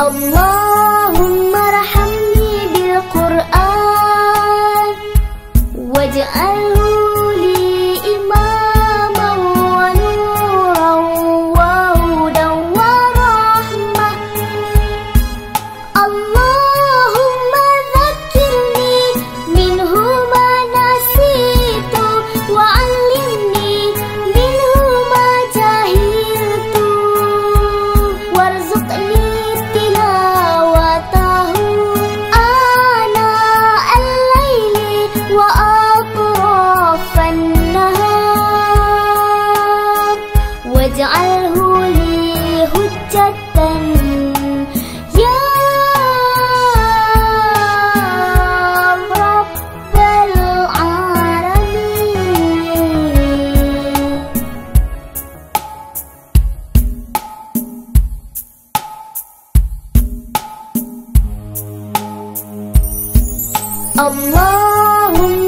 اللهم ارحمني بالقرآن واجعله اللهم